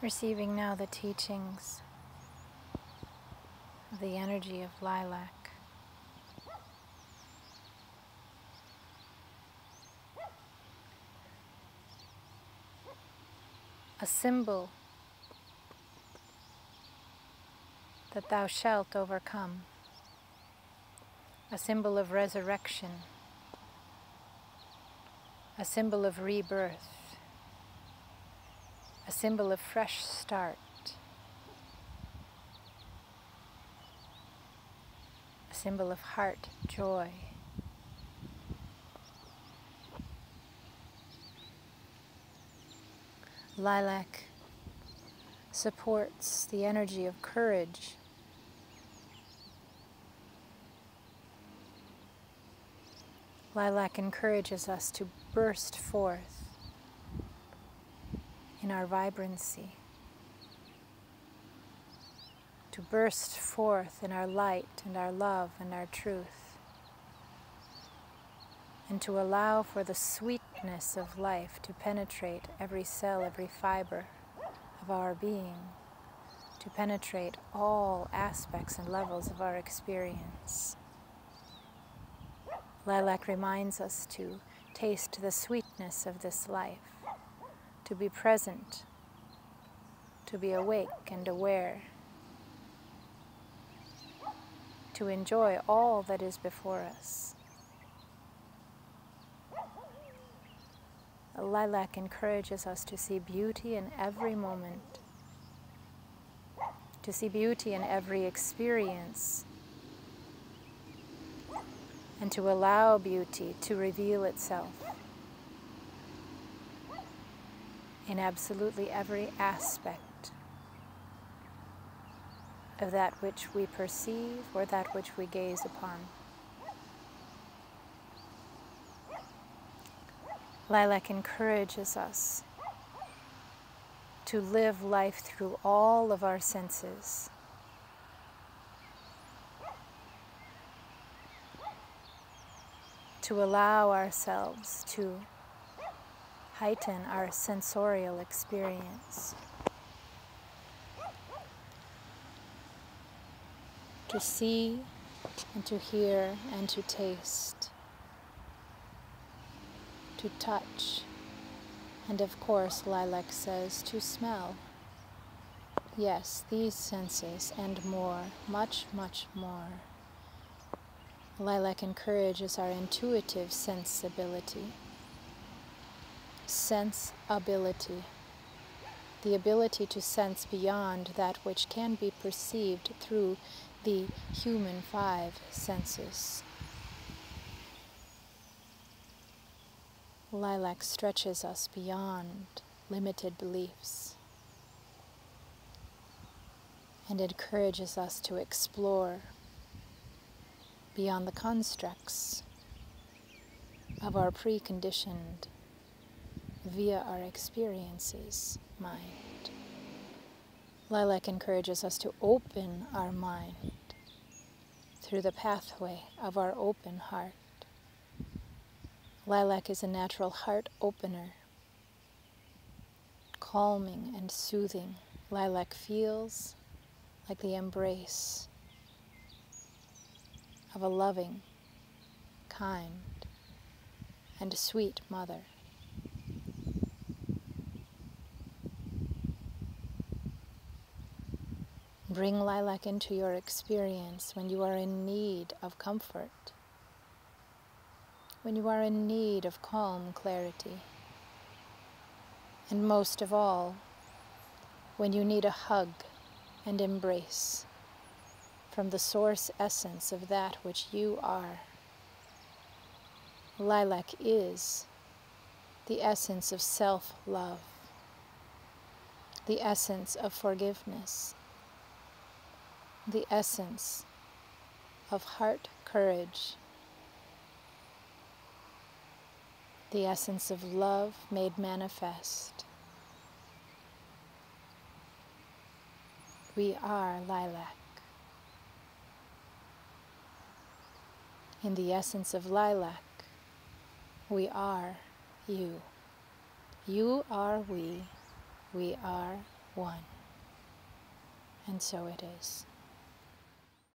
Receiving now the teachings of the energy of lilac. A symbol that thou shalt overcome, a symbol of resurrection, a symbol of rebirth a symbol of fresh start, a symbol of heart joy. Lilac supports the energy of courage. Lilac encourages us to burst forth in our vibrancy, to burst forth in our light and our love and our truth, and to allow for the sweetness of life to penetrate every cell, every fiber of our being, to penetrate all aspects and levels of our experience. Lilac reminds us to taste the sweetness of this life to be present, to be awake and aware, to enjoy all that is before us. Lilac encourages us to see beauty in every moment, to see beauty in every experience, and to allow beauty to reveal itself. In absolutely every aspect of that which we perceive or that which we gaze upon. Lilac encourages us to live life through all of our senses. To allow ourselves to heighten our sensorial experience. To see and to hear and to taste. To touch. And of course, Lilac says to smell. Yes, these senses and more, much, much more. Lilac encourages our intuitive sensibility sense ability, the ability to sense beyond that which can be perceived through the human five senses. Lilac stretches us beyond limited beliefs and encourages us to explore beyond the constructs of our preconditioned via our experiences mind. Lilac encourages us to open our mind through the pathway of our open heart. Lilac is a natural heart opener, calming and soothing. Lilac feels like the embrace of a loving, kind, and sweet mother. Bring lilac into your experience when you are in need of comfort, when you are in need of calm clarity, and most of all, when you need a hug and embrace from the source essence of that which you are. Lilac is the essence of self love, the essence of forgiveness the essence of heart courage, the essence of love made manifest. We are lilac. In the essence of lilac, we are you. You are we. We are one. And so it is.